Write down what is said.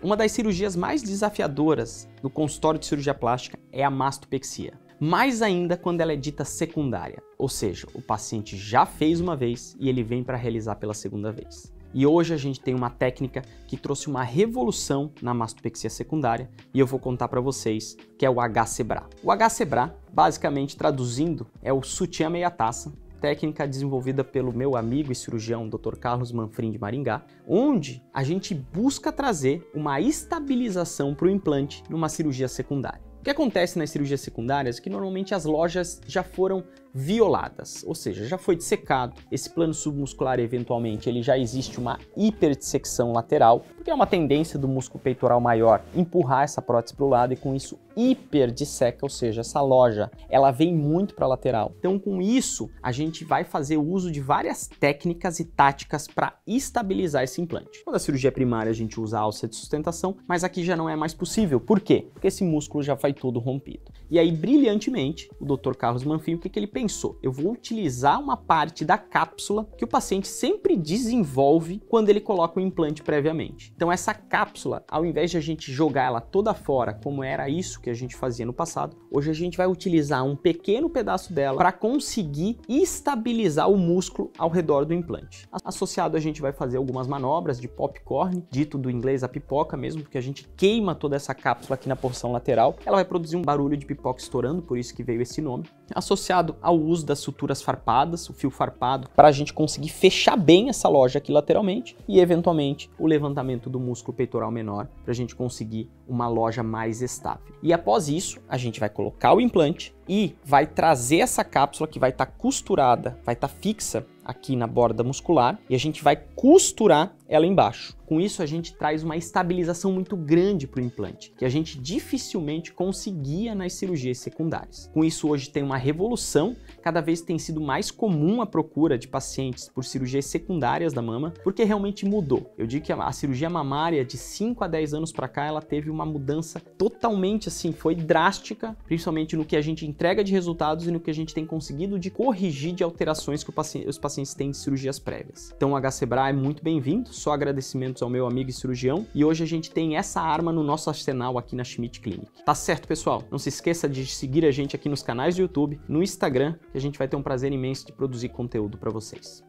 Uma das cirurgias mais desafiadoras no consultório de cirurgia plástica é a mastopexia. Mais ainda quando ela é dita secundária, ou seja, o paciente já fez uma vez e ele vem para realizar pela segunda vez. E hoje a gente tem uma técnica que trouxe uma revolução na mastopexia secundária e eu vou contar para vocês que é o HCBRA. O HCBRA, basicamente traduzindo, é o sutiã meia taça, técnica desenvolvida pelo meu amigo e cirurgião Dr. Carlos Manfrim de Maringá, onde a gente busca trazer uma estabilização para o implante numa cirurgia secundária. O que acontece nas cirurgias secundárias é que normalmente as lojas já foram violadas, ou seja, já foi dissecado, esse plano submuscular eventualmente ele já existe uma hiperdissecção lateral, porque é uma tendência do músculo peitoral maior empurrar essa prótese para o lado e com isso hiperdisseca, ou seja, essa loja ela vem muito para a lateral. Então com isso a gente vai fazer uso de várias técnicas e táticas para estabilizar esse implante. Quando a cirurgia primária a gente usa a alça de sustentação, mas aqui já não é mais possível. Por quê? Porque esse músculo já foi todo rompido. E aí brilhantemente o Dr. Carlos Manfim o que, que ele pensou? Eu vou utilizar uma parte da cápsula que o paciente sempre desenvolve quando ele coloca o implante previamente. Então essa cápsula, ao invés de a gente jogar ela toda fora, como era isso que a gente fazia no passado, hoje a gente vai utilizar um pequeno pedaço dela para conseguir estabilizar o músculo ao redor do implante. Associado a gente vai fazer algumas manobras de popcorn, dito do inglês a pipoca mesmo, porque a gente queima toda essa cápsula aqui na porção lateral. Ela vai produzir um barulho de pipoca estourando, por isso que veio esse nome. Associado ao uso das suturas farpadas, o fio farpado, para a gente conseguir fechar bem essa loja aqui lateralmente e, eventualmente, o levantamento do músculo peitoral menor, para a gente conseguir uma loja mais estável. E após isso, a gente vai colocar o implante e vai trazer essa cápsula que vai estar tá costurada, vai estar tá fixa aqui na borda muscular e a gente vai costurar ela embaixo. Com isso, a gente traz uma estabilização muito grande para o implante, que a gente dificilmente conseguia nas cirurgias secundárias. Com isso, hoje tem uma revolução, cada vez tem sido mais comum a procura de pacientes por cirurgias secundárias da mama, porque realmente mudou. Eu digo que a cirurgia mamária de 5 a 10 anos para cá, ela teve uma mudança totalmente assim, foi drástica, principalmente no que a gente entrega de resultados e no que a gente tem conseguido de corrigir de alterações que paciente, os pacientes têm de cirurgias prévias. Então, o HCBRA é muito bem-vindo, só agradecimento agradecimentos ao meu amigo e cirurgião e hoje a gente tem essa arma no nosso arsenal aqui na Schmidt Clinic. Tá certo, pessoal? Não se esqueça de seguir a gente aqui nos canais do YouTube, no Instagram, que a gente vai ter um prazer imenso de produzir conteúdo para vocês.